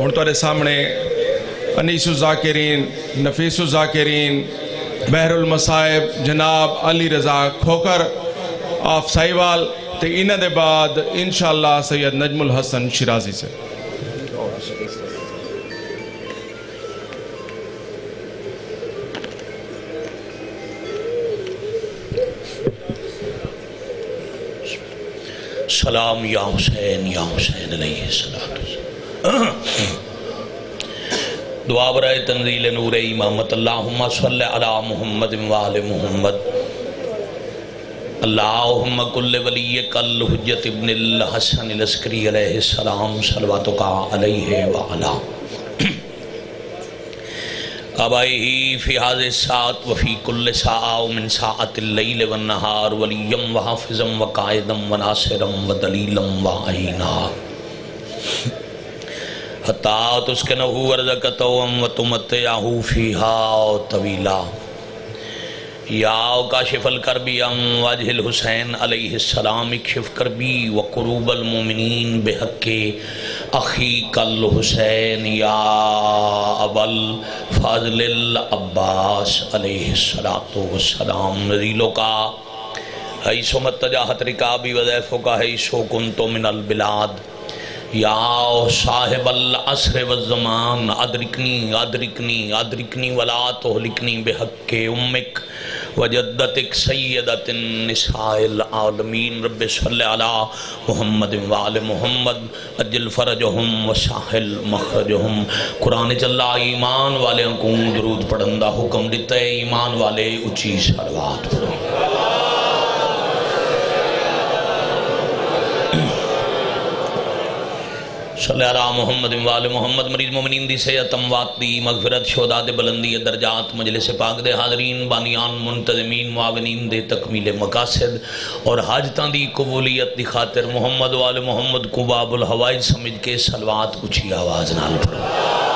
हूँ थोड़े सामने अनीसुजाकिरीन नफीसुजाकिरीन बहरुल मसाइब जनाब अली रजा खोकर ऑफ़ साहिवाल तो इन्हों बाद इंशाला सैयद नजमुल हसन शिराजी से। सलाम या हुसैन या हुसैन दुआ बरए तंजील नूर इमामत, अल्लाहुम्मा सल्लि अला मुहम्मद वाल मुहम्मद। अल्लाहुम्मा कुल्ल वली कल हुज्जत इब्न हसन लस्करी सलाम सलवातुका अलैहि व अला। अबाई फ़िहाज सात वफ़ी कुल्ल सामिन सातिल व नहार वलीम व हाफिज़म व कायदम व नासिरम व दलीलम हतात उसके नहू वर्जकतम व तुमत याहू फ़ीहा तवीला। याओ काशिफल करबी अम वजहिल हुसैन अलैहिस्सलाम इकशिफ करबी व कुरूबल मोमिनीन बेहक्के अखी कल हुसैन या अबल फाजलिल अब्बास अलैहिस्सलातु वस्सलाम। रीलो का है सो मतजाहत रिकाबी वज़ैफ़ो का है सो कुन तो मिनल बिलाद। या साहिबल असर वज़मान अदरिकनी अदरिकनी अदरिकनी वला तो लिखनी बेहक्के उम्मिक वजदतिक सैदतिन आलमीन रब मोहम्मद वाल मोहम्मद अजल फ़रजहम वसाहिल मखरजहम। कुरान चला ईमान वाले को दरूद पढ़न का हुक्म दिता है, ईमान वाले उची सलवात पढ़ो। सल्ला मोहम्मद वाल मोहम्मद, मरीज़ मोमिन दी सेहत, अमवात दी मगफरत शोदा दे बुलंदी, दर्जात मजलिस पाक दे हाजरीन, बानियान, मुंतजमीन, मुआवनीन दे तकमील मकासद और हाजत की कबूलीयत की खातिर मोहम्मद वाल मोहम्मद कुबाबुल हवाई समझ के सलवात उची आवाज़ नाल पढ़ो।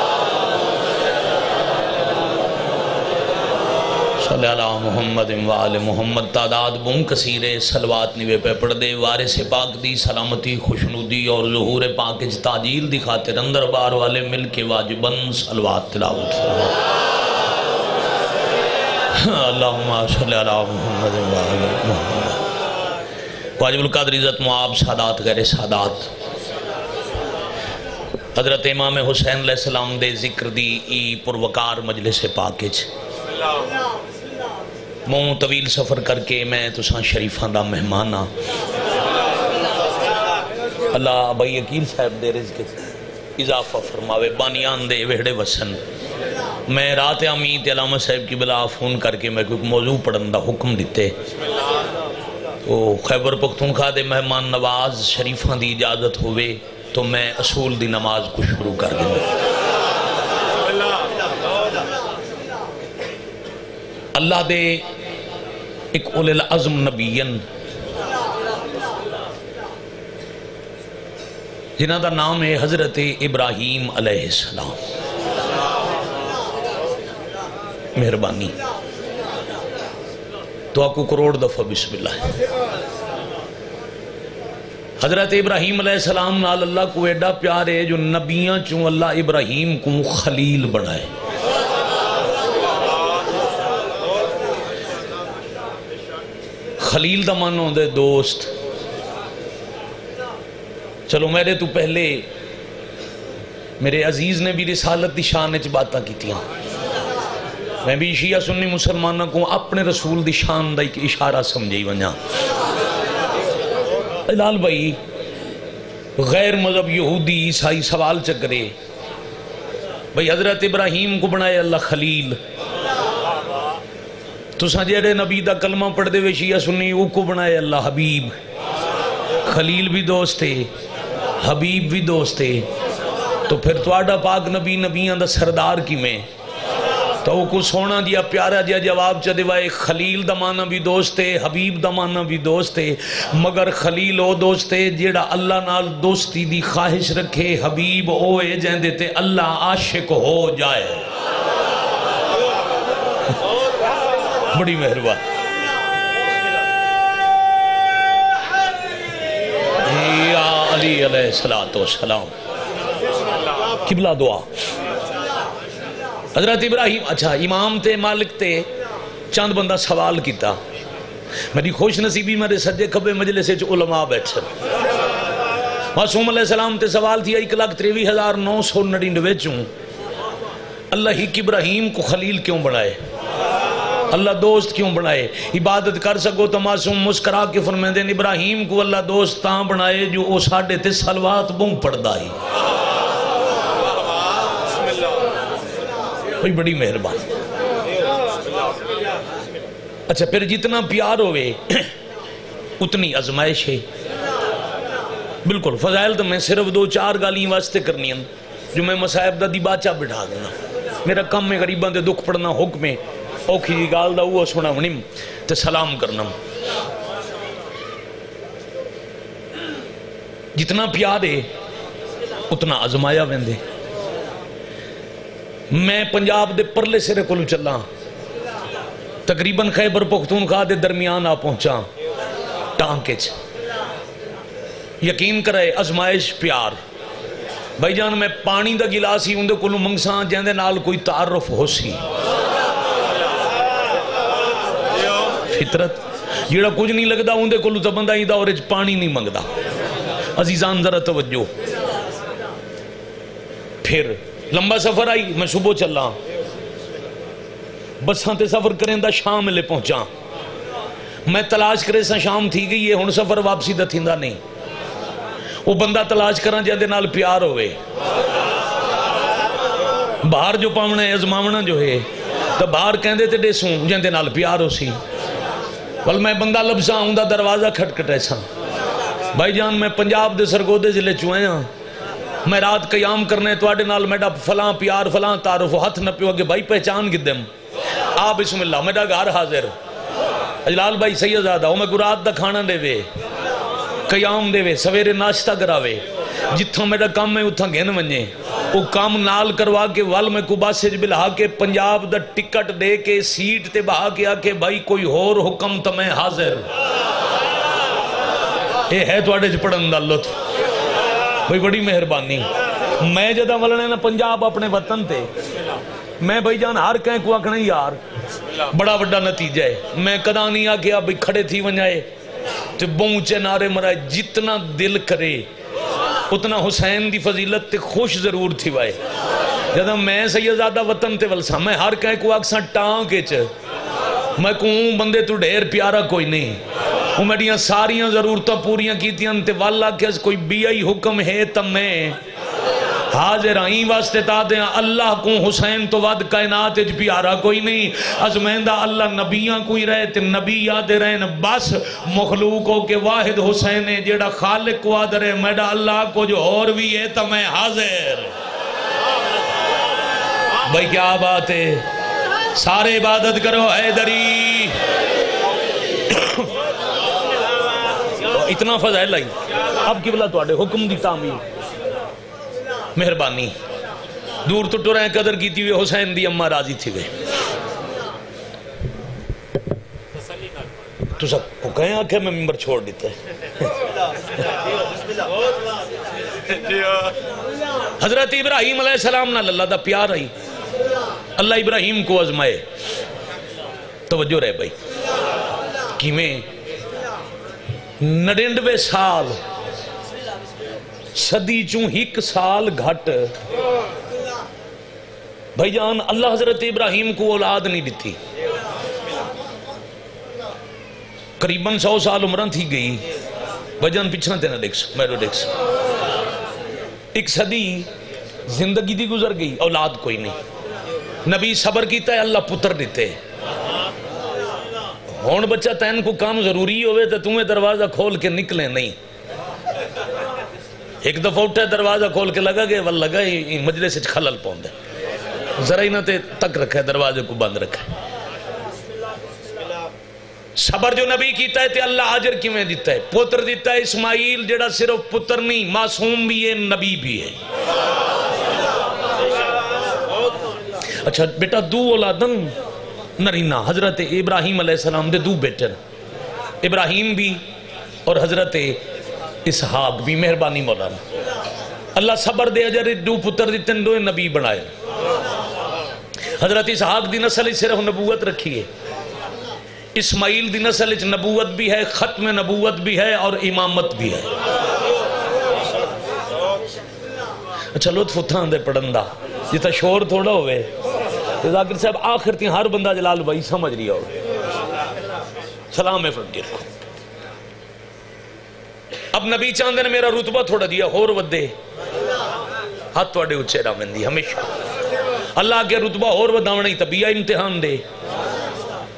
मोहम्मद वाल मोहम्मद। तादाद बुम कसीरे, सलवात निवे पे पढ़दे वारिस पाक दी सलामती, खुशनुदी और जहूर पाक ताजील दी खातिर अंदर बार वाले मिल के वाजिबन सलवात तिलावत। वाजिबुल कादर इज़्ज़त मुआब सादात, गैर सादात। हज़रत इमाम हुसैन सलाम दे ज़िक्र दी ई पुरवकार मजलिस पाक मूँ तवील सफ़र करके मैं तुसा शरीफा का मेहमान हाँ अल्लाह भाई अकील साहब दे रिज इजाफा फरमावे, बानियान दे वेहड़े वसन। मैं रात अमीत अलामा साहब की बला फ़ोन करके मैं कोई मौजू पढ़न का हुक्म दिते तो खैबर पख्तूनखा दे मेहमान नवाज़ शरीफा की इजाज़त हो तो मैं असूल की नमाज़ को शुरू कर दूँगा अल्लाह दे एक उल अज़म नबीयन। जिन्हों का नाम है हज़रत इब्राहिम अलैहिस्सलाम मेहरबानी। तो आपको करोड़ दफ़ा बिस्मिल्लाह। हज़रत इब्राहिम अलैहिस्सलाम नाल अल्लाह को एडा प्यार है जो नबिया चो अल्लाह इब्राहिम को खलील बनाए। खलील का मन होंगे दोस्त। चलो मेरे तो पहले मेरे अज़ीज़ ने भी रिसालत की शान बात की मैं भी शिया सुन्नी मुसलमानों को अपने रसूल की शान का एक इशारा समझी वजा लाल भाई, गैर मज़हब यहूदी ईसाई सवाल चकरे भाई, हज़रत इब्राहिम को बनाए अल्लाह खलील। तुसा जेडे नबी का कलमा पढ़ते हुए शिया सुनी को बनाए अल्लाह हबीब। खलील भी दोस्त है, हबीब भी दोस्त है। तो फिर थोड़ा पाक नबी नबिया का सरदार किमें तो वो कुछ सोना जिया, प्यारा जिया जवाब च दिवाए, खलील का माना भी दोस्त है, हबीब का माना भी दोस्त है। मगर खलील वो दोस्त है, जेड़ा अल्लाह नाल दोस्ती की ख्वाहिश रखे, हबीब ओ है जैसे अल्लाह आशिक हो जाए। बड़ी मेहरबानी। अली सलाम किबला दुआ। हज़रत इब्राहिम अच्छा इमाम ते मालिक ते चंद बंदा सवाल किया मेरी खुश नसीबी मेरे उलमा मासूम सलाम ते सवाल थी, एक लाख त्रेवी हज़ार नौ सौ नड़िनवे चूं। अल्लाह इब्राहिम को खलील क्यों बनाए? अल्लाह दोस्त क्यों बनाए? इबादत कर सको तो मासूम मुस्करा के फरमेंदे इब्राहिम को अल्लाह दोस्त ता बनाए जो वो साढ़े ते सलवात बहु पढ़ता है। कोई बड़ी मेहरबानी। अच्छा फिर जितना प्यार होवे उतनी आजमाइश है। बिल्कुल फजाइल तो मैं सिर्फ़ दो चार गाली वास्ते करनी है जो मैं मसाहब का दिबाचा बिठा देना। मेरा कम है गरीबों के दुख पढ़ना हुक्म है। औखी जी गाल वो सुना वनिम तो सलाम करना जितना प्यार है, उतना अजमाया वेंदे। मैं पंजाब के परले सिरे को चला, तकरीबन खैबर पुख्तूनखा के दरमियान आ पहुँचा टांके यकीन करे अजमाइश प्यार। भाईजान, मैं पानी का गिलास ही उनके को मंगसा, जिंदे कोई तारुफ हो सी। फितरत। जेड़ा कुछ नहीं लगता ਉਹਦੇ को बंद ਬੰਦਾ ਇਹਦਾ ਔਰ ਚ ਪਾਣੀ ਨਹੀਂ ਮੰਗਦਾ ਅਜ਼ੀਜ਼ਾਨ ਜ਼ਰਾ ਤਵੱਜੋ ਫਿਰ ਲੰਬਾ ਸਫ਼ਰ ਆਈ ਮੈਂ ਸਵੇਰ बसा ते सफ़र करें दा शाम ले पहुँचा। मैं तलाश करे सा शाम थी गई है हूँ सफ़र वापसी का थींदा नहीं वो बंदा तलाश करा जैसे नाल प्यार हो बाहर जो पावना है अजमावना जो है तो बाहर कहें तो डेसू जैसे नाल प्यार हो सी वल मैं बंदा लभसा उनका दरवाज़ा खटखटे सा भाई जान मैं पंजाब के सरगोदे ज़िले चो आया। मैं रात कयाम करने थोड़े नाल मेरा फलां प्यार, फलां तारुफ हथ न पियो अगे भाई पहचान गिदम आ बिस्मिल्ला मेरा घर हाजिर। अजलाल भाई सैयदादा मैं गुरात का खाना देवे, कयाम देवे, सवेरे नाश्ता करावे। जिथों मेरा काम है उथा गिन वजे वो काम नाल करवा के वल मैं कुबासे बिला के पंजाब दा टिकट दे के सीट ते बहा के आके भाई, कोई होर हुक्म तो मैं हाजिर। ये है थोड़े च पढ़न का लुत्फ। भाई, बड़ी मेहरबानी। मैं जदा वलने ना पंजाब अपने वतन ते, मैं भाई जान, हर कह को आखना, यार, बड़ा बड़ा नतीजा है। मैं कदा नहीं आख्या भाई, खड़े थी वजाए ते बहुचे नारे मराए, जितना दिल करे उतना हुसैन की फजीलत खुश ज़रूर थी वाए जब मैं सैयदादा वतन ते वलसा, मैं हर कह को आखसा, टांग च। मैं कू बंदे तू ढेर प्यारा कोई नहीं। वो मेरिया सारिया ज़रूरत पूरिया कीतिया वल आख्या कोई बी आई हुक्म है तो मैं हाजिर आई वास्ते अल्लाह को हुसैन तो वद कायनात प्यारा कोई नहीं। अजमैंदा अल्लाह नबिया को ही रहे नबी याद रहन बस मखलूक हो के वाहिद हुसैन है, जेड़ा खालिक आद रहे मेरा अल्लाह को जो और भी है तो मैं हाजिर। भाई क्या बात है? सारे इबादत करो, हैदरी। इतना फजाइल आई। अब किबला थोड़े हुक्म की तामीर? मेहरबानी। दूर तो टुर कदर की हुसैन दी अम्मा राज़ी थी गए। तो सबको कहें आखे मैं मिम्बर छोड़ देते। हज़रत इब्राहिम सलाम ना अल्लाह का प्यार आई। अल्लाह इब्राहिम को अजमाए तवज्जो रहे भाई। किमें? नड़िनवे साल सदी चू एक साल घट। भाईजान अल्लाह हज़रत इब्राहिम को औलाद नहीं दी करीबन सौ साल उम्र थी गई। भाईजान पिछड़ा तेना डिक्स मैरो डिक्स एक सदी ज़िंदगी दी गुजर गई, औलाद कोई नहीं। नबी सबर किया अल्लाह पुत्र दिते। हूँ बच्चा तैन को काम ज़रूरी हो तो दरवाज़ा खोल के निकले नहीं। एक दफ़ा उठा, दरवाज़ा खोल के लगा गया वल लगा ही मजले से खलल पौंदे। जरा ना ते तक रखा, दरवाजे को बंद रखा। सबर जो नबी किया है अल्लाह हाजिर किमें दिता है? पुत्र दिता है इस्माइल, जेड़ा सिर्फ़ पुत्र नहीं, मासूम भी है, नबी भी है। अच्छा बेटा, दू औलादन नरीना, हज़रत इब्राहिम सलाम दे दू बेटे इब्राहिम भी और हज़रत इसहाक भी मेहरबानी मौलाना। अल्लाह सबर दे अजर दो पुत्र दिते दो नबी बनाए। हज़रत इसहाक की नस्ल सिर्फ़ नबूवत रखी है इस्माइल की नस्ल नबूवत भी है, खत्म नबूवत भी है और इमामत भी है। अच्छा लुत्फ दे पढ़न का जितना शोर थोड़ा तो जाकिर साहब, आखिर ती हर बंदा जलाल भाई समझ रही हो सलाम है फकीर। को अब नबी चाहते ने मेरा रुतबा थोड़ा दिया, होर वधे। हाथ थोड़े उच्चे रवेंदी हमेशा। अल्लाह के रुतबा होर वधावना ही तबिया इम्तिहान दे।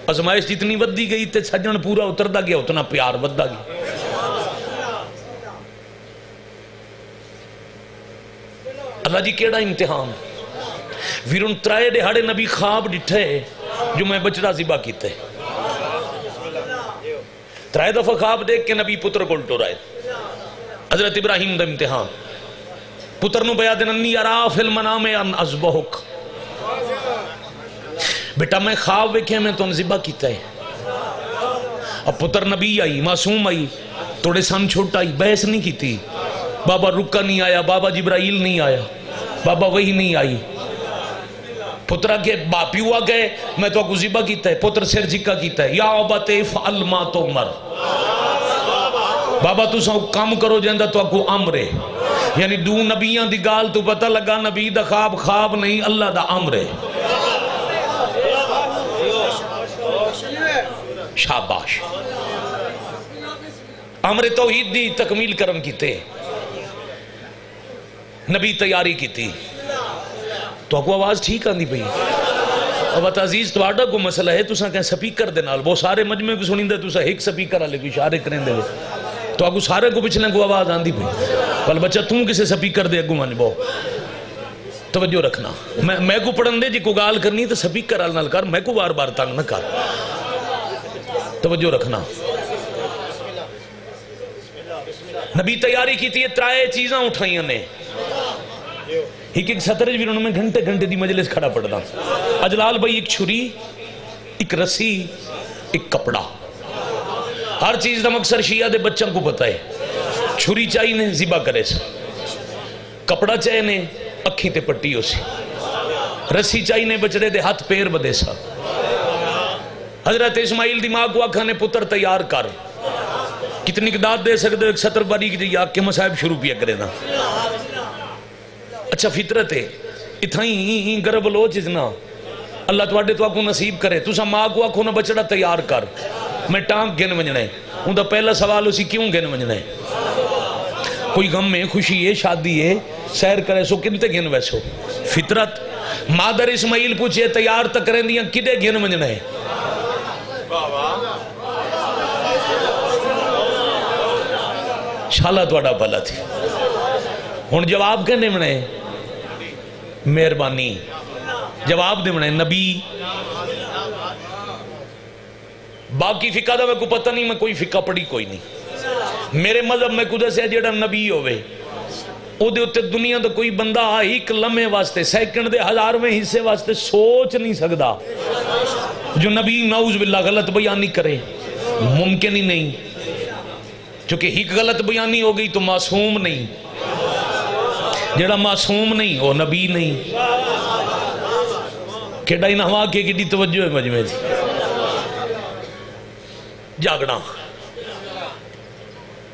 अजमाइश जितनी वधी गई तो सज्जन पूरा उतरता गया, उतना प्यार वधता गया। अल्लाह जी केड़ा इम्तिहान? फिर उन त्राए दिहाड़े नबी खाब डिठे, जो मैं बचड़ा जिबा किते। त्राए दफ़ा खाब देख के नबी पुत्र को टुराए। हज़रत इब्राहिम का इम्तिहान। पुत्र बया दिन अन्नी अरा फिल मना में अन अजबहुक। बेटा, मैं खाब वेखे मैं तुम जिबा किता है अब पुत्र नबी आई, मासूम आई थोड़े सन छोटा आई, बहस नहीं की बाबा रुका नहीं आया, बाबा जिब्राइल नहीं आया, बाबा वही नहीं आई। पुत्रा के बापियुआ गए मैं तो गुजिबा किया है पुत्र सिर जिका किया है या बते फलमा तो मर। बाबा तू कम करो जाता तो अगू अमरे यानी दू नबिया की गाल तू पता लगा, नबी दा खाब खाब नहीं, अल्लाह दा अमरे शाबाश। अमरे तौहीद दी तकमील करम किते। नबी तैयारी की तो आपको आवाज़ ठीक आती पई। अब अज़ीज़ थोड़ा को मसला है? तुसा कह स्पीकर दे नाल। वो सारे मजमे को सुनी तुसा एक स्पीकर वाले को इशारे करें तो आपको सारे को पिछले को आवाज़ आती पई। पल बच्चा, तू किसी स्पीकर दे अगू मन बहु तवज्जो रखना। मैं मैं को पढ़न दे जी को गाल करनी तो स्पीकर वाल नाल कर। मैं को बार बार तंग न कर। तवज्जो रखना। नबी तैयारी की त्राए चीज़ा उठाई ने। एक एक सतरज भी उन्होंने घंटे घंटे की मजलिस खड़ा पड़ता अजलाल भाई, एक छुरी, एक रस्सी, एक कपड़ा। हर चीज़ का मकसद शिया के बच्चों को पता है। छुरी चाहिए ने जिबा करे से। कपड़ा चाहिए ने, अखी ते पट्टी हो सी रस्सी चाहिए ने बचड़े दे हाथ पैर बदे सा। हज़रत इस्माइल दी माँ को आखा ने, पुत्र, तैयार कर। कितनी दाद दे सकते हो? एक सतर बारी आके शुरू पिया करे ना। अच्छा फितरत है। इतना ही गर्भ लो जितना अल्लाह थोड़े तो आखो नसीब करे। तुसा माँ को आखो ना, बचड़ा, तैयार कर। मैं टांग गिन वजना है उनका पहला सवाल उसी क्यों गिन वजना है कोई गम है, खुशी है, शादी है, सैर करे, सो किनते गिन वैसो? फितरत। मादर इस्माइल पूछे, तैयार तक करें दिया किदे गिन वजना है शाला थोड़ा भला थी। हूँ जवाब कहने बने मेहरबानी। जवाब देवना नबी। बाकी फिका का मैं को पता नहीं मैं कोई फिका पढ़ी कोई नहीं मेरे मजहब में कुछ दसिया जो नबी होवे ਉਹਦੇ ਉੱਤੇ ਦੁਨੀਆ ਦਾ ਕੋਈ ਬੰਦਾ ਇੱਕ ਲੰਮੇ ਵਾਸਤੇ ਸੈਕਿੰਡ ਦੇ ਹਜ਼ਾਰਵੇਂ ਹਿੱਸੇ ਵਾਸਤੇ ਸੋਚ ਨਹੀਂ ਸਕਦਾ जो नबी नाउज बिल्ला गलत बयानी करे मुमकिन ही नहीं क्योंकि एक गलत बयानी हो गई तो मासूम नहीं जड़ा मासूम नहीं वो नबी नहीं केड़ा ही नवा के कि तवज्जो है मजमे की जागना।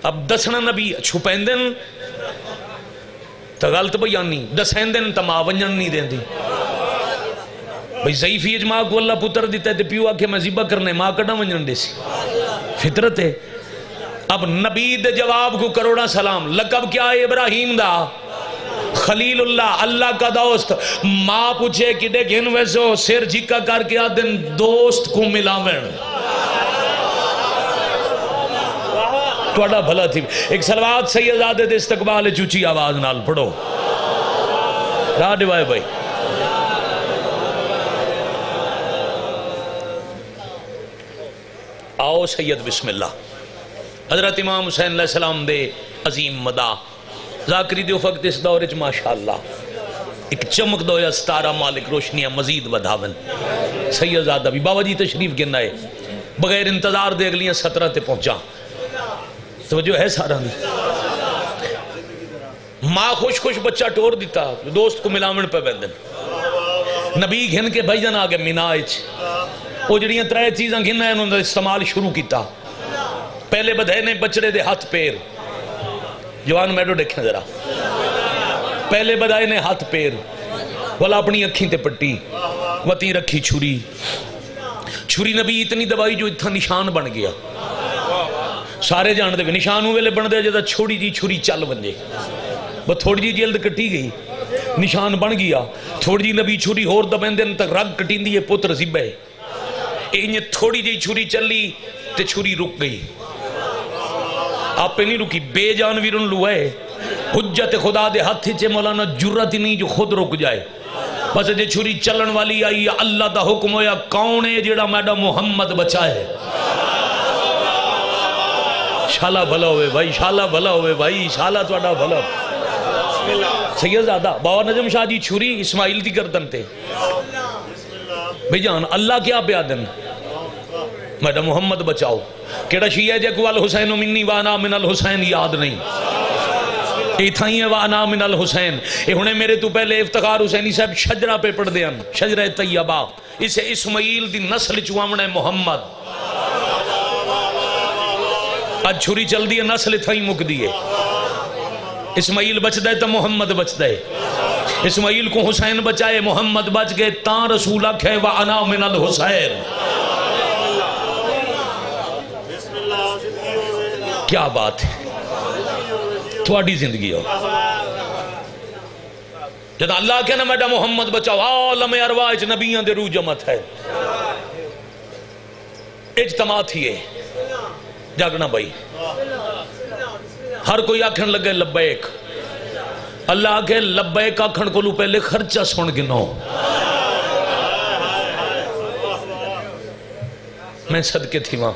अब दसना नबी छुपेंदे तो गलत बयानी दसेंदे तो माँ वंजन नहीं देंदी। भाई जईफी माँ को अल्लाह पुत्र दिता है प्यो आखे, मैं जिबा करने माँ कड़ा वंजन दे फितरत है। अब नबी दे जवाब को करोड़ा सलाम। लकब क्या है इब्राहिम दा? खलीलुल्लाह, अल्लाह का दोस्त। माँ पूछे किडे गिन वैसो, सिर झिका करके आ दिन दोस्त को मिलावन थोड़ा भला थी। एक सलवात सही आजादे दे इस्तकबाल चूची आवाज़ नाल पढ़ो। राह डिवाए भाई। आओ सैयद बिस्मिल्ला हज़रत इमाम हुसैन सलाम दे अजीम मदा। जाकरी दो वक्त इस दौर च माशाला एक चमक दो या सतारा मालिक रोशनियाँ मजीद वधावन सैयदादा भी बाबा जी तशरीफ़ गिनना है बगैर इंतज़ार दे अगलियाँ सत्रह ते पहुँचा। तो है सारा माँ खुश खुश बच्चा टोर दिता, दोस्त को मिलावन पे बंदे नबी घिन के भाईजन आ गए मीना जड़ियाँ त्रै चीज़ा घिना उन्होंने इस्तेमाल शुरू किया पहले बधाए ने बचड़े दे हाथ पैर। जवान मैडो देखे जरा पहले बधाए ने हाथ पैर। वाला अपनी अखी ते पट्टी, वती रखी छुरी। छुरी नबी इतनी दवाई जो इतना निशान बन गया। सारे जानते भी निशान वेले बनते जब छोड़ी जी छुरी चल बजे बस थोड़ी जी जल्द कटी गई निशान बन गया थोड़ी जी नबी छुरी होर दबेंदे तक रग कटी है पुत्र सिबे इन थोड़ी जी छुरी चली तो छुरी रुक गई आपे नहीं रुकी बेजान वीर लुआए हुज्जत खुदा दे हाथ च मौलाना जुरत ही नहीं जो खुद रुक जाए बस जे छुरी चलन वाली आई अल्लाह का हुक्म होया कौन है जेड़ा मैडम मोहम्मद बचाए शाला भला होवे भाई, शाला भला होवे भाई, शाला थोड़ा भला सैयदजादा बाबा नजम शाह जी छुरी इस्माइल की गर्दन ते। भाई अल्लाह क्या प्या दिन? मैडम मोहम्मद, बचाओ। केड़ा शिया जे अकवाल हुसैन, मिन्नी वाना मिनल हुसैन याद नहीं। इथाई है वाना मिनल हुसैन। ये हुने मेरे तो पहले इफ्तार हुसैनी साहब शजरा पे पढ़ते हैं शजरा तैयबा। इसे इस्माइल दी नस्ल चुआवना है मोहम्मद। अज छुरी चलती है, नस्ल इथाई मुकदी है। इस्माइल बचता है तो मोहम्मद बचता है। इस्माइल को हुसैन बचाए, मोहम्मद बच गए, ता रसूल आखे, व अना मिनल हुसैन। क्या बात है। थोड़ी ज़िंदगी हो। जब अल्लाह के ना बेटा मोहम्मद बचाओ। आलम अरवा च नबियाँ दे रूह जमत है इजतमा थी जागना भाई। हर कोई आखन लगे, लब्बैक। अल्लाह आखे, लब्बैक आखन को पहले खर्चा सुन गिनो। मैं सदके थी वहाँ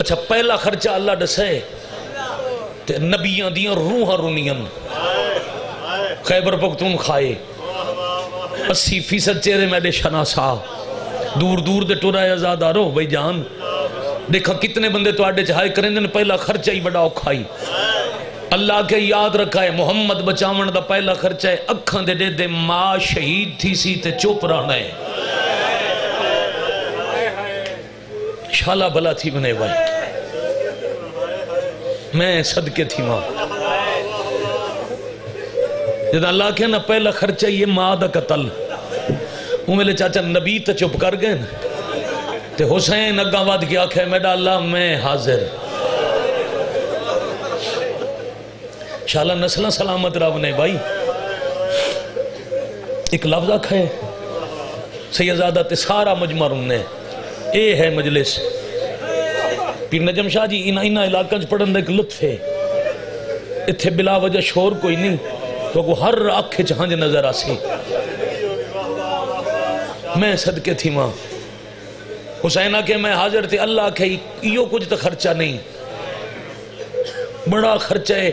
अच्छा पहला खर्चा अल्लाह दसे, ते नबिया दिया रूह रुनियन। खैबर पख्तून खाए। अस्सी फ़ीसद चेहरे मेरे शना सा दूर दूर दे टुरा आजादारो भाई जान। देखा कितने बंदे थोड़े चाहे करेंगे पहला खर्चा ही बड़ा औखा ही। अल्लाह के याद रखा है मुहम्मद बचावन का पहला खर्चा है अखा दे दे, दे माँ शहीद थी सी ते चुप रहना है। शाला भला थी बने भाई। मैं सदके थी माँ। जब अल्लाह के ना पहला खर्चा ये माँ का कतल। उमेले चाचा, नबी तो चुप कर गए ते हुसैन अगा वध के आखे मेरा अल्लाह मैं हाजिर। शाला नस्ल सलामत रब ने, भाई। एक लफ्ज आखे, सैयदादा ते सारा मजमा रुने ये है मजलिस। पीर नजम शाह जी इन्ह इन्होंने इलाकों पढ़न का एक लुत्फ है। इतने बिला वजह शोर कोई नहीं तो हर अख च हंज नज़र आसी। मैं सदके थी माँ। हुसैन आखे मैं हाजिर थे, अल्लाह आखे यो कुछ तो खर्चा नहीं। बड़ा खर्चा है,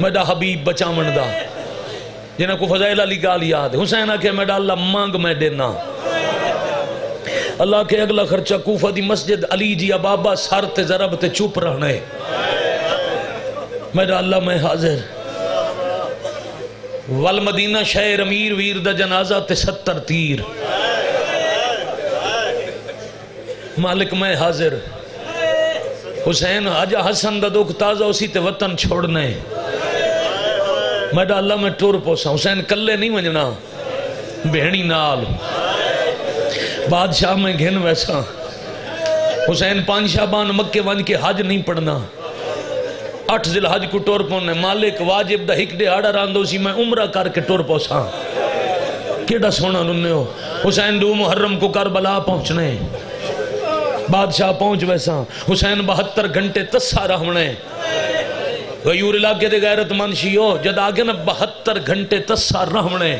मेरा हबीब बचावन का जिन्हें को फजाइल अली गाल याद हुसैन आखे मेरा अल्लाह मांग मैं देना। अल्लाह के अगला खर्चा कूफा दी मस्जिद, अली जी बाबा सर ते जरब ते चुप रहना है। मेरा अल्लाह मैं हाजिर। वल मदीना शहर अमीर वीर दा जनाजा ते सत्तर तीर। मालिक, मैं हाजिर। हुसैन, आजा हसन का दुख ताज़ा उसी ते वतन छोड़ना। है मेरा अल्लाह मैं टुर पोसा। हुसैन कल्ले नहीं वजना भेणी नाल। बादशाह में घिन वैसा। हुसैन पाँच शाबान, मक्के वन के हज नहीं पढ़ना। अठ जिल हज को टुर पौने। मालिक, वाजिब दा हिक दिहाड़ा रांदो सी मैं उमरा करके टुर पोसा। केड़ा सोना रुन्ने हो हुसैन दू मुहर्रम को करबला पहुँचने। बादशाह पहुँच वैसा। हुसैन बहत्तर घंटे तस्सा रहने गयूर इलाके के गैरतमंद शीओ जद आगे ना बहत्तर घंटे तस्सा रहने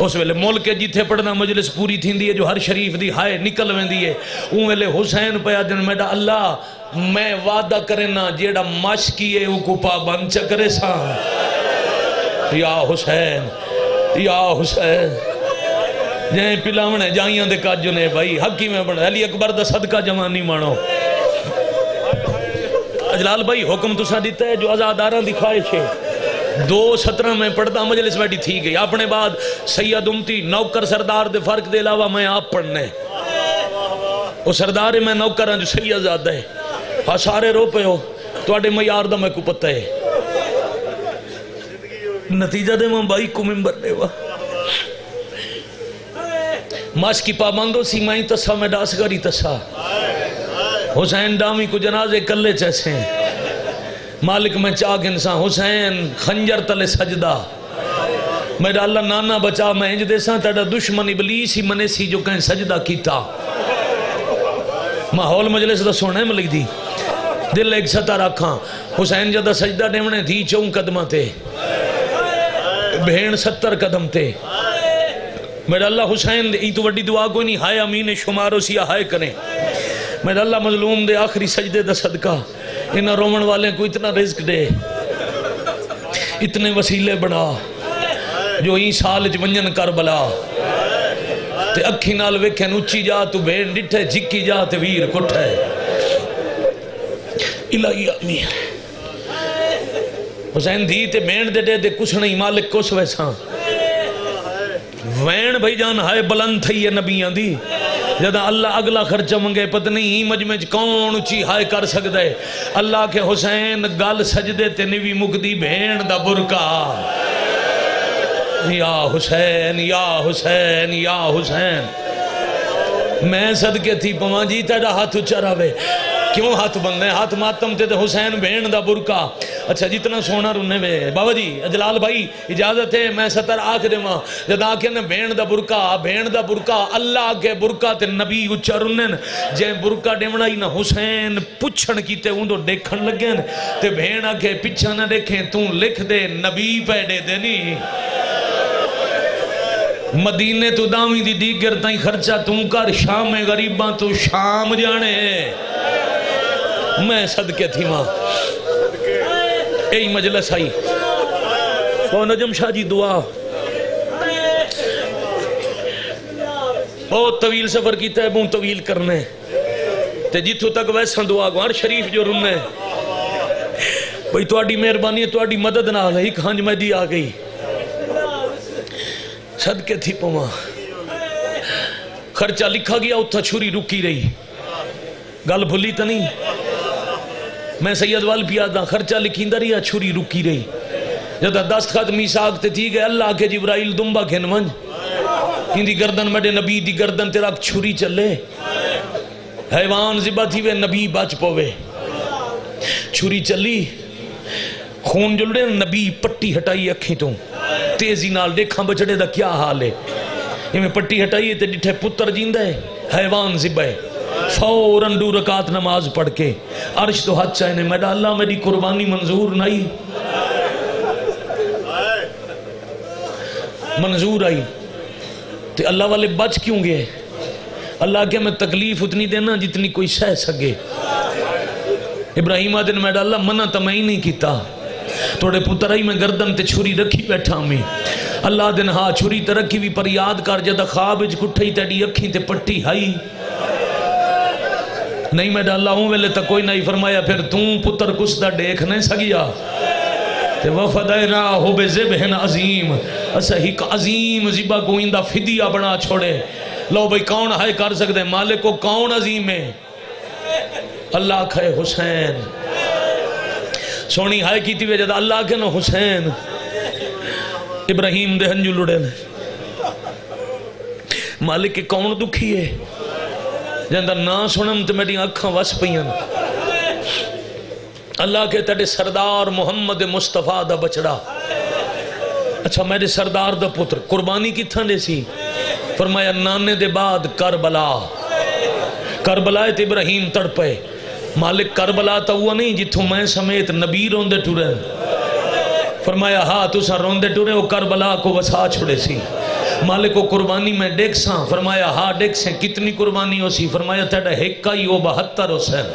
उस वेले मुल्क जिथे पढ़ना मजलिस पूरी थी है, जो हर शरीफ की हाय निकल वेंदी है उन वेले हुसैन पया दिन मेरा अल्लाह, मैं वादा करे ना, जेड़ा मशकी है वो पाबंद च करे सा। या हुसैन या हुसैन। जै पिलावने जाइया दे काज ने भाई। हकी में बना, अली अकबर दा सदका जवानी मानो। अजलाल भाई, हुक्म तुसा दिता है जो आजादारा की ख्वाहिश है। दो सत्रह में पढ़ता मजलिस बैठी थी गई। अपने बाद सैयद उमती नौकर सरदार दे फ़र्क के अलावा मैं आप पढ़ने वो सरदार है, मैं नौकर हाँ जो सैयद ज़्यादा है। हाँ सारे रो पे हो। थोड़े मैार का मैं को पता है। नतीजा दे मैं भाई को मिम्बर देवा। मस की पाबंदो सी, माई तसा मैं डासगारी तसा। हुसैन डामी को जनाजे कल्ले चैसे। मालिक में चाक इंसान हुसैन खंजर तले सजदा। मेरा अल्लाह नाना बचा, मैं इंज देसा तेरा दुश्मन इबलीस ही मने सी जो कहीं सजदा कीता। माहौल मजलिस का सोना में लिखदी दिल एक सता रखा। हुसैन जदा सजदा डेवने थी चौं कदम ते। भेण सत्तर कदम ते। मेरा अल्लाह हुसैन ई तो वड्डी दुआ कोई नहीं। हाय अमीन शुमारो सिया हाय करें। मेरा अल्लाह मजलूम दे, आखिरी सजदे दा सदका। इन्हें रोवन वाले को इतना रिस्क दे। इतने वसीले बना, जो ई साल च वंजन कर बला। ते अखी नाल वेखे उच्ची जा, तू भेड़ डिठे जिक्की जा, ते वीर कुठे। इलाही आमी हुसैन धी ते दे दे दे कुछ नहीं मालिक कुछ वैसा? वैन भाई जान, हाय बुलंद थी है नबियाँ दी। जदा अल्लाह अगला खर्चा मंगे, पत्नी मजमे कौन उची हाय कर सकता है? अल्लाह के हुसैन गल सजदे ते निवी मुकदी भेण दा बुरका। या हुसैन या हुसैन या हुसैन। मैं सदके थी, पवा जी तेरा हाथ उच्चा रहे क्यों हाथ बनने हाथ मातम ते हुसैन भेण दा बुरका। अच्छा जितना सोना रुने वे। बाबा जी, अजलाल भाई, इजाज़त है, मैं सतर आख देवा। जद आखे ने भेण दा बुरका, भेण दा बुरका, अल्लाह के बुरका ते नबी उच्चा रुने जे बुरका डेवना ही ना, हुसैन पुछण कीते, उंदो देखण लगे ते भेण आखे पिछा ना देखे, तू लिख दे, नबी पैडे देनी मदीने तू दावी दी दीगर ताई खर्चा, तू कर शाम गरीबा तू शाम जाने मैं सदके थी माँ। यही मजलस आई वो नजम शाह जी दुआ। बहुत तवील सफ़र किया है, बहुत तवील करने ते जिथों तक वैसा दुआ गुआर शरीफ जो रुने भाई थोड़ी मेहरबानी थोड़ी मदद नाल एक हंज मैदी आ गई। सदके थी पवा। खर्चा लिखा गया उथा छुरी रुकी रही। गल भुली तो नहीं मैं सैयद वाल पिया दा खर्चा लिखींदा रही छुरी रुकी रही। जब दस्तखत मीसाक ते थी गए, अल्लाह के जिब्राइल दुम्बा खेन वंज इंदी गर्दन मडे नबी, दी गर्दन तेरा छुरी चले। हैवान जिबा थी वे, नबी बच पवे। छुरी चली, खून जुलड़े, नबी पट्टी हटाई अखी तो। तेज़ी नाल देखा बछड़े दा क्या हाल है। इवें पट्टी हटाई ते डिठे पुत्र जींदा है, हैवान जिबा है। फ़ौरन दो रकात नमाज़ पढ़ के अर्श तो हाथ चाहे मेरा अल्लाह मेरी कुर्बानी मंजूर नहीं। मंजूर आई। तो अल्लाह वाले बच क्यों गए? अल्लाह के मैं तकलीफ़ उतनी देना जितनी कोई सह सके? इब्राहिम आदिन मेरा अल्लाह मना तो मैं ही नहीं किया थोड़े पुत्र ही मैं गर्दन ते छुरी रखी बैठा मैं। अल्लाह दिन हाँ छुरी तो रखी भी पर याद कर, जद खाब कुठे तेरी अखी ते पट्टी हाई। नहीं, मैं डाला हूँ वेले तो कोई नहीं फरमाया, फिर तू पुत्र कुछ दा देख नहीं सकिया। ते वफदैना हो बेजिबहन अजीम। असा हिक अजीम जिबा गोइंदा फिदिया बना छोड़े। लो भाई, कौन है कर सकते मालिक को कौन अजीम है? अल्लाह खे हुसैन। सोनी हाय की वे, जद अल्लाह के न हुसैन। इब्राहिम दे हंजू लुड़े ने। मालिक के कौन दुखी है? जंदा ना सुनम तो मेरी अखा वस पईन अल्लाह के तेरे सरदार मुहम्मद मुस्तफ़ा दा बचड़ा अच्छा मेरे सरदार दा पुत्र, कुर्बानी किथा दे सी? फरमाया, नाने दे बाद करबला। करबला इब्राहिम तड़पे। मालिक करबला तो वो नहीं जिथों मैं समेत नबी रोंदे टुरे। फरमाया हाँ तुसा रोंदे टुरे वो करबला को वसा छोड़े सी। मालिक को कुर्बानी में डेक सा फरमाया हाँ डेक से कितनी कुर्बानी हो सी फरमाया तेरा हिक्का ही वो बहत्तर हुसैन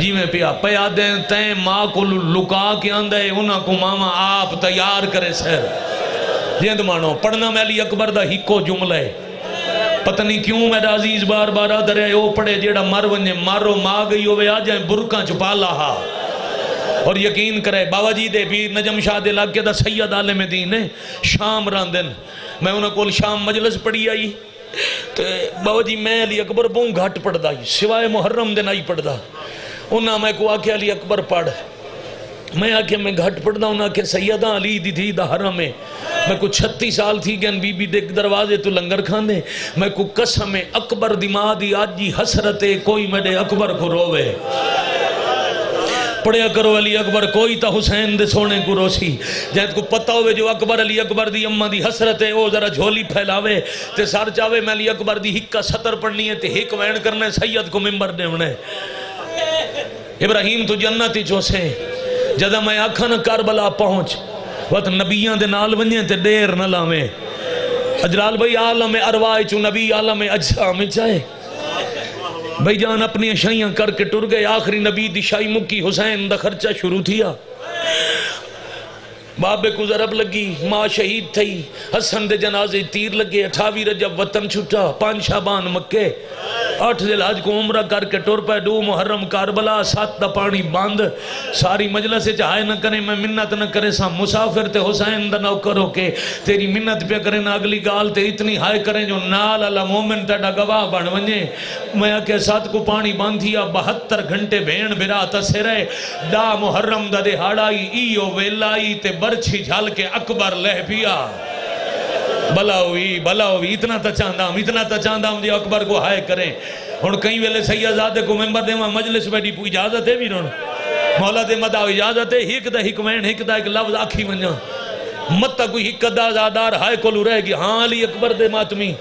जिमें पिया, पया दे तय माँ को लुका के आंदा है, उन्हें को मामा आप तैयार करे, सर। जिंद मानो, पढ़ना में अली अकबर दा हिको जुमला है। पता नहीं क्यों मेरा अज़ीज़ बार बार आदर है वो पढ़े, जेड़ा मर वने मारो, माँ गई आ जाए बुरका छुपा लाहा और यकीन करे बाबा जी दे भी नजम शाह दे इलाके दा सैयद आलम दीन है शाम रांदन मैं उन्होंने कोल शाम मजलिस पढ़ी आई। ते बाबा जी मैं अली अकबर बहु घट पढ़दा ही, सिवाय मुहर्रम दिन आई पढ़दा। उन्हें मैं को आख्या अली अकबर, पढ़। मैं आख्या मैं घट पढ़दा, उन्हें आख्या सैयदा अली दी थी हरम है। मैं को छत्ती साल थी गन बीबी दे दरवाजे तो लंगर खाने मैं को कसम है, अकबर दिमाग दी आज ही हसरत है, कोई मेरे अकबर को रोवे। पढ़िया करो अली अकबर, कोई तो हुसैन दे सोने को रोसी जैद को पता हो जो अकबर अली अकबर दी अम्मा दी हसरत है वो जरा झोली फैलावे ते सर चावे, मैं अली अकबर दी हिक्का सतर पढ़नी है ते हिक वैन करना सैयद को मिंबर देवने इब्राहिम तू जन्नत ही चोसे, जदा मैं आखा न करबला पहुँच वत नबिया दे नाल वने ते देर न लावे। अजलाल भाई आलम अरवाह चू नबी आलम अज्जा में चाहे भाई जान अपनी अशाइयाँ करके टुर गए, आखिरी नबी दी शाही मुक्की हुसैन का खर्चा शुरू थिया। बाबे को जरब लगी, माँ शहीद थी हसन दे जनाजे तीर लगे, अठावी रजब वतन छुटा पाँच शाबान मक्के। अठ दिलहज को उम्र करके टुर पे दो मुहर्रम कारबला, सत दा पानी बंद सारी मजलस हाय न करे, मैं मिन्नत न करे, सा मुसाफिर ते हुसैन दा नौकर होके तेरी मिन्नत पे करे, ना अगली गाल ते इतनी हाय करे जो नाल अला मोमिन तेरा गवाह बन वने मैं आके सत को पानी बंद थिया बहत्तर घंटे भेण बिरा तसे रहे डा मुहर्रम दा दिहाड़ाई ईयो वेलाई ते बरछी झल के अकबर लह पिया। भला हुई भला हुई इतना तो चाहता हूँ इतना तो चाहता हूँ जो अकबर को हाय करें। हूँ कई वेले सैयदादे को मेंबर देवा, मजलिस बैठी पूरी इजाज़त है भी मौला दे मदा इजाज़त है हिक दा हिक वैन हिक दा एक लफ्ज आखी वञा। मत कोई हिक अदा आदार हाय कोलू रहेगी हाँ अली अकबर दे मातमी।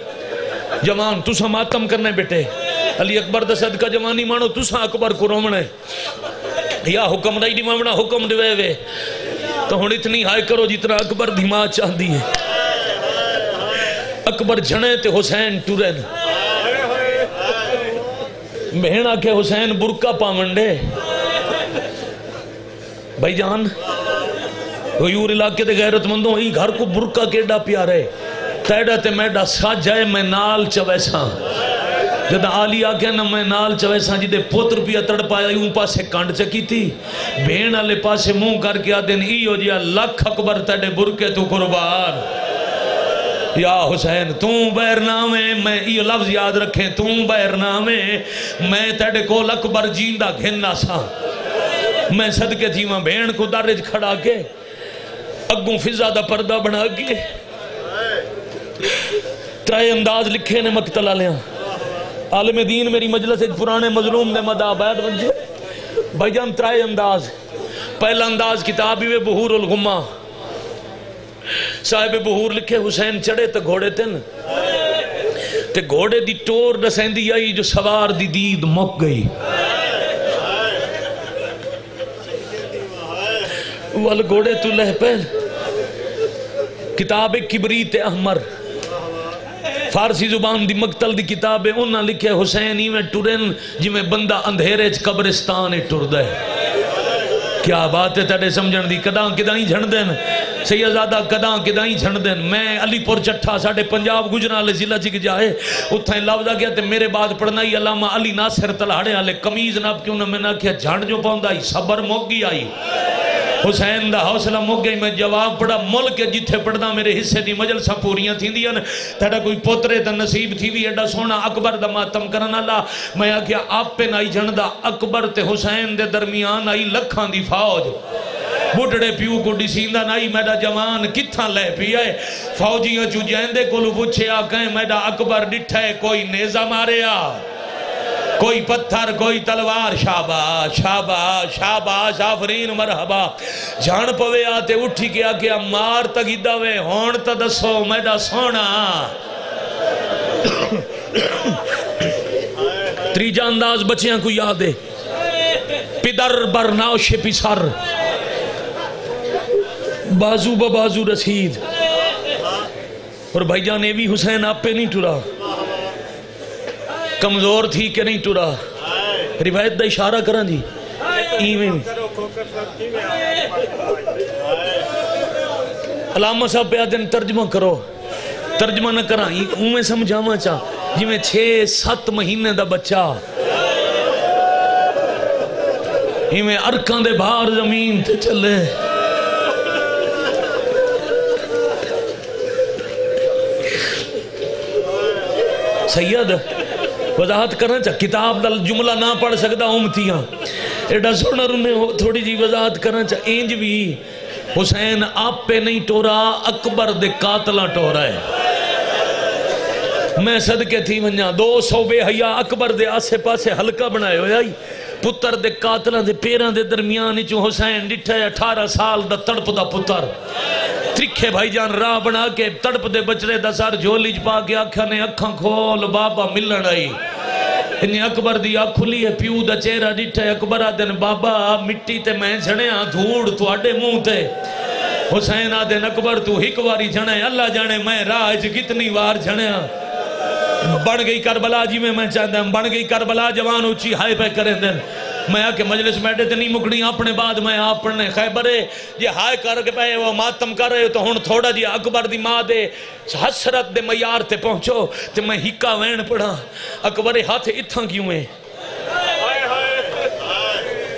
जवान, तुसा मातम करने बेटे। अली अकबर दा सदका जवानी मानो तुसा अकबर को रोमने या हुक्म नहीं दिवावना हुक्म दिवे वे तो हूँ इतनी हाय करो जितना अकबर दी माँ चाहती है। अकबर जने ते हुसैन टुरन भेण आखे, हुसैन, बुरका पावन भाई जान गयूर इलाके के गैरतमंदों, ई घर को बुरका केडा प्यारा? है तैडा ते मैडा है, मैं नाल चवैसा जद आली आख्या न, मैं नाल चवैसा जिदे पुत्र पिया तड़पाया ऊं पासे कंड चकी थी भेण वाले पासे मुँह करके आदे इो जिया लख अकबर तेरे बुरके तू कुर्बान। या हुसैन, तू बैरनामे, मैं ये लफ्ज याद रखे, तू बैरनामे, मैं तेरे को अकबर जींदा घेना सा मैं सदके वहाँ भेण को दारे खड़ा के अगू फिजा का पर्दा बना के त्रै अंदाज लिखे ने मकतला लिया आलम दीन मेरी मजलस पुराने मजलूम ने मदा बैद बजे भाईजान त्रै अंदाज। पहला अंदाज किताब ही वे बहूर उल गुमा साहिब बहूर लिखे, हुसैन चढ़े तो घोड़े तेन ते घोड़े दी टोर दसेंदी आई, जो सवार दी दीद मुक गई। वल घोड़े तू लह पैन। किताब किबरीत अहमर। फारसी ज़ुबान दी मकतल दी किताब है उन्हें लिखे, हुसैन, इवें टुरन जिमें बंदा अंधेरे च कब्रिस्तान टुरद है। क्या बात है तेरे समझण दी कदा किदा ही सैयदादा कदा किदा ही देन मैं अलीपुर चट्ठा साडे पंजाब गुजराले जिला च जाए, उत्थे लभदा गया ते मेरे बाद पढ़ना ही अलामा अली नासिर तलहाड़े वाले कमीज नाप क्यों ना मैंने आख्या, झंड जो ही सबर मोगी आई। हुसैन का हौसला मुक गई मैं जवाब पढ़ा, मुल्क जिथे पढ़दा मेरे हिस्से की मजलसा पूरियाँ तेरा कोई पोतरे तो नसीब थी भी एडा सोहना अकबर का मातम करने वाला मैं आख्या, आपे नाई जनदा अकबर ते हुसैन दे दरमियान आई लखा की फौज। बुढ़ड़े प्यू को डिसींदा नाई मेरा जवान किथा लै पिया फौजियों चू जैंदे को पूछया कहें मेरा अकबर डिठा है कोई नेजा मारिया कोई पत्थर, कोई तलवार? शाबाश शाबाश शाबाश, आफरीन, मरहबा। जान पवे आते उठी के आके मार तगिदा वे होन तो दसो मेरा सोना त्रीजा अंदाज बच्चियाँ को याद है? पिदर बरनाओ पिसर। बाजू ब बाजू रसीद। और भाईजान, ये भी हुसैन आपे नहीं टुरा। कमज़ोर थी कि नहीं टुरा। रिवायत का इशारा करा जी इवें। अलामा साहब पे दिन तर्जमा करो। तर्जमा न करा। उमें समझावा चा जिमें छे, सत्त महीने का बच्चा। इवें अरकां दे बाहर ज़मीन चले। सैयद। वजाहत करना चाह किताब का जुमला ना पढ़ सकता उमतियाँ। एडा सोना रुने थोड़ी जी वजाहत करना चाह इंज भी हुसैन आपे नहीं टोरा, अकबर दे कातला टोरा है। मैं सदके थी वजा दो सौ बेहया अकबर दे आसे पासे हल्का बनाए हुआ पुत्र दे कातलों के पैरों के दरमियान चो हुसैन डिठा अठारह साल का तड़प का पुत्र त्रिखे भाईजान, राह बना के तड़प दे बचड़े का सर झोली च पा के आख्या ने अखा खोल, बाबा मिलन आई। इन अकबर दी अख खुली है, प्यू का चेहरा डिठा अकबर आदन बाबा, मिट्टी ते मैं झड़िया धूड़ थोड़े मुँह ते। हुसैन आदन अकबर, तू एक बारी झणे, अल्लाह जाने मैं राह कितनी बार झणिया बन गई करबला जी में, मैं चाहता बन गई करबला जवान ऊँची हाई पे करें दिन। मैं आके मजलिस बैठे तो नहीं मुकनी अपने बाद मैं अपने खैबरे जे हाय करके पे वो मातम कर रहे हो तो हूँ थोड़ा जी अकबर दी माँ दे हसरत दे मैार ते पहुंचो तो मैं हिक्का वैन पढ़ा। अकबर हाथ इत्था क्यों है?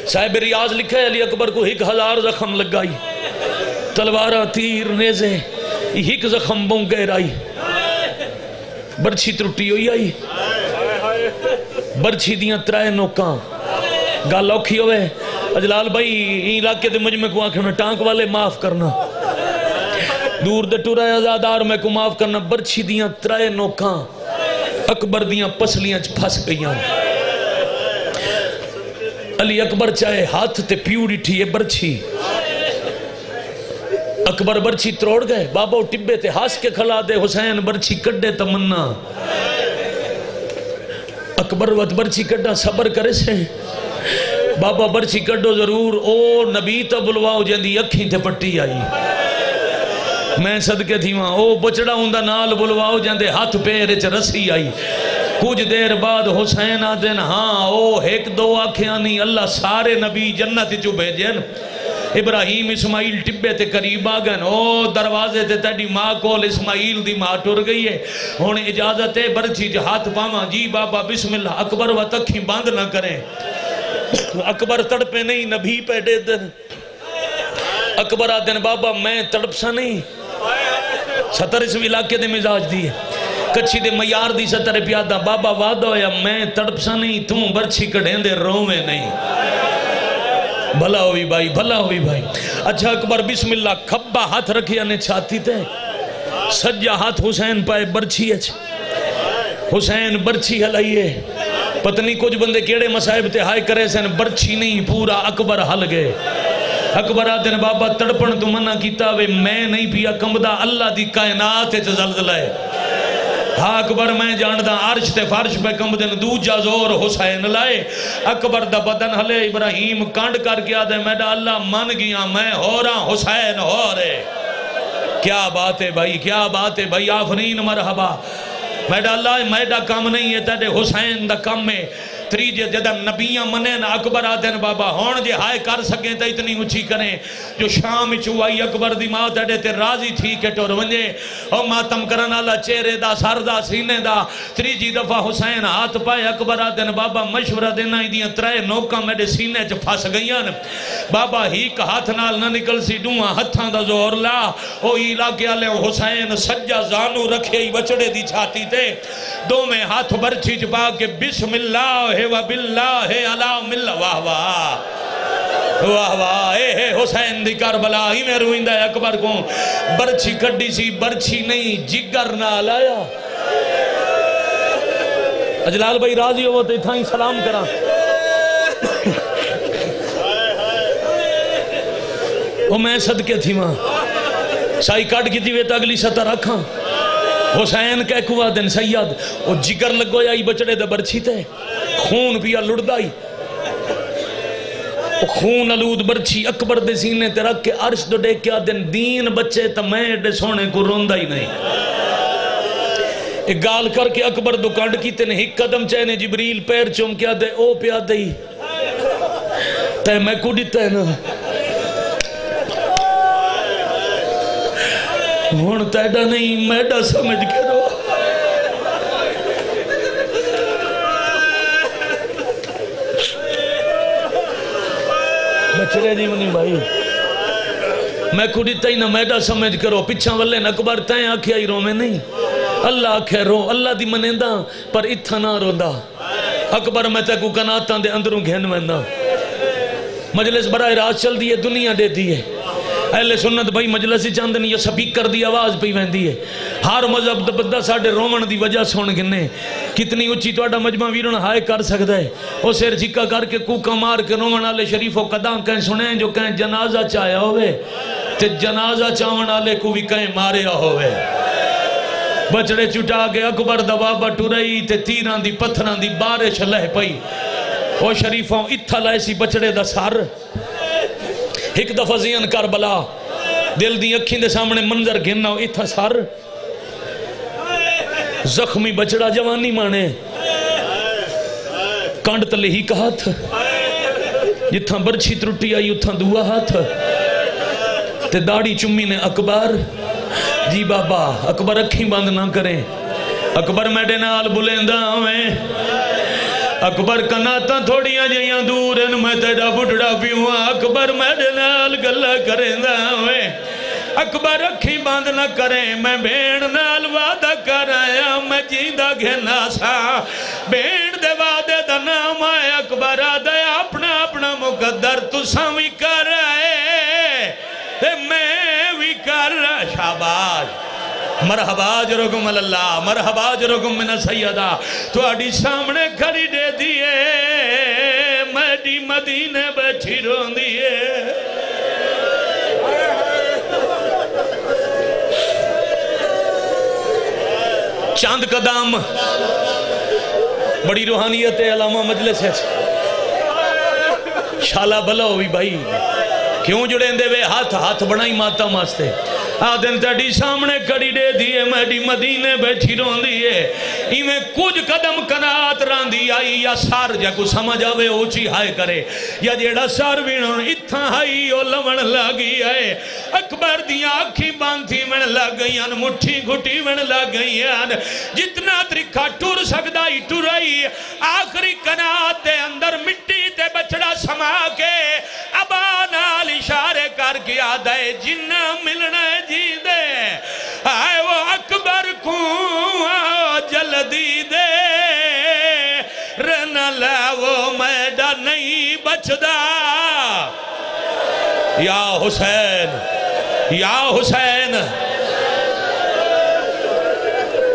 साहिब रियाज लिखा है अली अकबर को एक हज़ार जख्म लगाई। तलवारा, तीर, नेजे, एक जख्म बों गहराई। बरछी त्रुटी हुई आई। बरछी दियाँ त्रै नोकां। गल औखी होवे। अजलाल भाई इलाके के मुझमें को आखना, टांक वाले माफ़ करना। दूर दे टुरा आजादार मैं को माफ़ करना, बरछी दियाँ त्रै नोकां, अकबर दियाँ पसलियाँ च फस गईयां। अली अकबर चाहे हाथ ते प्यू डिठी है बरछी। अकबर बरछी त्रोड़ गए, बाबा टिब्बे ते हंस के खला दे, हुसैन बरछी कड्डे तमन्ना अकबर वत बरछी कड्डा सबर करे से। बाबा बरछी कड्डो ज़रूर, ओ नबी तो बुलवाओ जंदी अखी ते पट्टी आई। मैं सदके थी वहाँ ओ बचड़ा उंदा नाल बुलवाओ जांदे हाथ पैर च रस्सी आई। कुछ देर बाद हुसैन आदन हाँ ओ एक दो आखिया नहीं अल्लाह सारे नबी जन्नत चो भेजन इब्राहिम इस्माइल टिब्बे ते करीब आ गए ओ दरवाजे ते तेरी माँ कोल इस्माइल दी माँ टुर गई है। हुन इजाज़त है बरछी च हाथ पावा, जी बाबा बिस्मिल्लाह अकबर व तखी बंद ना करें। अकबर तड़पे नहीं, नबी पे दे। दिन अकबर आ दिन, बाबा, मैं तड़पसा नहीं। सतर इस इलाके दे मिजाज दी है। कच्छी दे मयार दी सतर प्यादा। बाबा, वादा होया, मैं तड़पसा नहीं, तू बरछी कढ़ेंदे रोवे नहीं। भला हुई भाई, भला हुई भाई। अच्छा अकबर, बिस्मिल्लाह, खब्बा हाथ रखिया ने छाती ते। सज्जा हाथ हुसैन पाए बरछी अच हुसैन बरछी हलाइए। पत्नी कुछ बंदे केड़े मसाहिब ते हाय करे सन, बरछी नहीं, पूरा अकबर हल गए। अकबर आदन बाबा, तड़पण तू मना किया वे, मैं नहीं पिया, कंबदा अल्लाह दी कायनात जलजला है। हाँ अकबर, मैं जानदा अर्श ते फर्श पे कंबदे दूजा ज़ोर हुसैन लाए। अकबर दा बदन हले, इब्राहिम कांड करके आदे मैडा अल्लाह मन गया, मैं हो रहा हुसैन हो। रे क्या बात है भाई, क्या बात है भाई, आफरीन मरहबा। मैडा अल्लाह मैडा काम नहीं है तेरे हुसैन का कम है। त्रीजे जद नबिया मने ना अकबर आदन बाबा हूँ जे हाय कर सके तो इतनी ऊँची करें जो शाम चुआई अकबर दी माँ तेरे ते राज़ी थी के टुर वजे ओ मातम करन वाला चेहरे दा सर दा सीने दा त्रीजी दफ़ा हुसैन हाथ पाए अकबर आदन बाबा मशवरा देना इदियाँ त्रै नोका मेरे सीने च फस गई बाबा ही हाथ नाल ना निकल सी डूआ हथा दा ज़ोर ला ओ इलाके वाले हुसैन सज्जा जानू रखे बचड़े दी छाती ते दोवें हाथ बरछी च पा के बिस्मिल्लाह हुसैन करबला अकबर को। सी नहीं, जिगर नाल आया अजलाल भाई राज़ी हो तो इतना ही सलाम करा। वो मैं सदके थी साई की वे तो अगली सतर रखा। हुसैन कह कुआ दिन सैयद जिगर लगो आई बचड़े दे बरछी ते। खून पिया लुड़दा ही खून अलूद बरछी अकबर दे सीने ते रख के अर्श तो डेक्या दिन दीन बच्चे तो मैं एडे सोने को रोंदा ही नहीं एक गाल करके अकबर दुकान की तेने एक कदम चाहे जिबरील पैर चुमकिया दे ओ पिया दई ते मैं कुड़ी ते ना हूँ तेडा नहीं मैडा समझ के रो जी नहीं भाई। मैं इतना ही ना मैदा समझ करो, पिछा वाले न अकबर तैं आख्या ही रोवे नहीं। अल्लाह आख्या रो, अल्लाह दी मनेंदा, पर इत्था ना रोंदा। अकबर, मैं तेको कनातां दे अंदरों घेन वेंदा। मजलिस बड़ा राज चलदी है, दुनिया दे दी है। अहले सुन्नत भाई, मजलिस चाहते नहीं स्पीकर की आवाज़ पी वही है। हर मज़हब का बंदा साढ़े रोवन की वजह सुन किन्ने कितनी उच्ची तो मजमा वीरन हाय कर सकता है? वो सिर चिक्का करके कूका मार के रोवन वाले शरीफो कदा कह सुने जो कह जनाजा चाया ते जनाजा चावन वाले को भी कहीं मारिया होवे। बचड़े चुटा के अकबर दबाबा टुरई, ते तीर की पत्थर की बारिश लह पई। वो शरीफों इत्था लाए सी बचड़े का सर। एक दफ़ा जियन कर बला। दिल दी अखी के सामने मंजर गिरना इत्था सर। जख्मी बचड़ा जवानी माने। कंड तले ही हाथ। जिथा बरछी त्रुटी आई उथा दुआ हाथ। ते दाढ़ी चुम्मी ने अकबर। जी बाबा, अकबर अखी बंद ना करें। अकबर मेरे नाल बुलेंदा मैं अकबर कनाता थोड़िया जिया दूर मैं तेरा बुढ़ा पीऊ अकबर मेरे नाल गला करेंदा वे अकबर अखी बंद न करे, मैं भेड़ नाल वादा कराया मैं जींदा घेना सा। भेड़ दे वादे दा नाम है अकबर आदे, अपना अपना मुकद्दर तुसा भी कर आए। ते मैं भी कर शाबाश। मरहबाज रुगम अल्लाह मरहबाज रुगम मिन सैयदा। थोड़ी सामने खड़ी दे दिए मैडी मदीने बैठी रोंदी है चाँद कदम बड़ी रूहानियत है, अलामा मजलिस शाला भला हो भाई। क्यों जुड़े वे? हाथ हाथ बनाई माता मास्ते आ दिन सामने कड़ी दे दिए, मैडी मदीने बैठी रोंदी है। इवें कुछ कदम कनात रांदी आई, या सर जा को समझ आवे ऊँची हाय करे। या जेड़ा सर विण इथा हाई, ओ लवण लगी है अकबर दिया अखी बांधी वण लग गई मुट्ठी घुटी वण लग गई जितना तरीका टुर सकता ही टुराई, आखिरी कनात दे अंदर मिट्टी ते बछड़ा समा के अबा नाल इशारे करके आदा है जिन्ना मिलना जी दे। आए वो अकबर को जल्दी दे। रन वो मैडा नहीं बचदा। या हुसैन या हुसैन।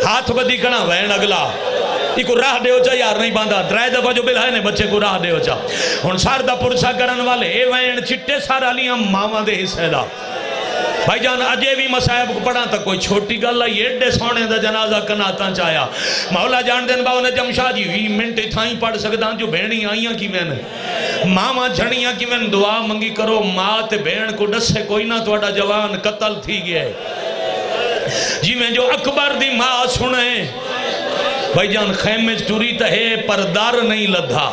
हाथ बदी कना वैन अगला। को राह दो चा यार नहीं बांधा। त्रै दफ़ा जो बिल है ने, बच्चे को राह दो चा हूँ सर का पुरसा करन वाले वैन चिट्टे सर वालिया मावा के हिस्से का भाई जान, अजे भी मसाहब को पढ़ा तो कोई छोटी गल आई एडे सोने का जनाजा कनाता च आया। मौला जान दिन बाबू ने जमशा जी भी मिनट इथा ही पढ़ सकता जो भेणी आईया कि मैंने मावा झड़िया कि मैंने दुआ मंगी करो, माँ ते भेण को दसे कोई ना थोड़ा जवान कतल थी गया है। जिमें जो अकबर दी माँ सुने भाईजान खैमे टुरी तो है, पर दर नहीं लधा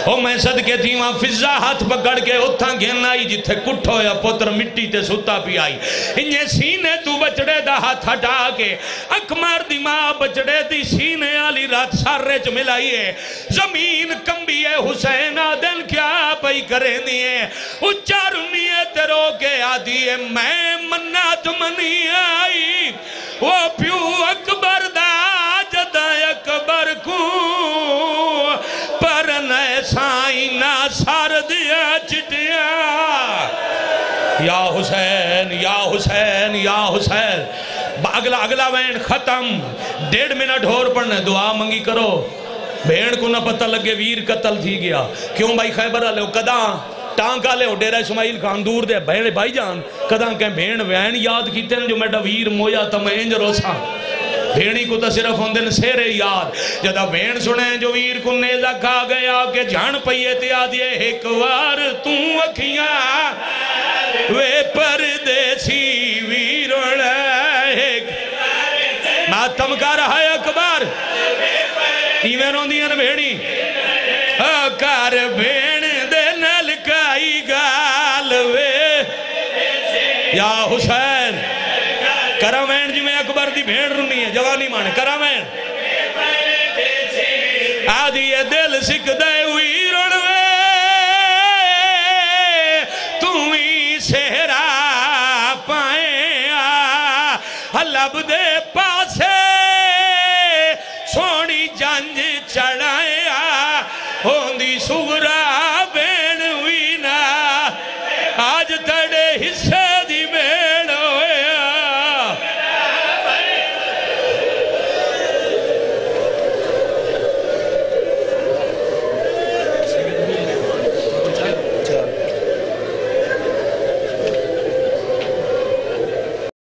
ओ, मैं सदके थी, वहाँ फिजा हाथ पकड़ के उथा घेन आई जिथे कुठ होया पुत्र मिट्टी ते सुता पी आई। इन्हें सीने तू बचड़े दा हाथ हटा के अकमर दी माँ बचड़े दी सीने वाली रात सारे च मिलाई है ज़मीन कंबी है हुसैन, आदन क्या पई करे दिए उच्चा रुनी है तेरो के आदि है मैं मन्नत मनी आई। वो प्यू अकबर दा, जदा अकबर को न साई ना सर दिया चिटिया या हुसैन या हुसैन या हुसैन। अगला अगला वैन खत्म। डेढ़ मिनट होर पढ़ने, दुआ मंगी करो। भेड़ को ना पता लगे वीर कतल थी गया। क्यों भाई खैबर वाले कदा? टांका ले डेरा इस्माइल खान दूर दे। भेड़ भाई जान कदा? कह, भेड़, वैन याद किते जो वीर मोया तो इंज रोसा। भेड़ी को तो सिर्फ़ होंगे सेरे याद। जदा भेड़ सुने जो वीर को नेजा खा गया के जान पइए ते आ दिए एक बार तू अखियाँ वे परदेसी वीर मातम कर है अकबर। इवें रोंदियाँ भेड़ी कर भेण दे नलकाई गाल वे। या हुसैन वैन जिमें अकबर की भेड़ रुनी है जवानी मान। करा मैं? आदि दिल सिख दे हुई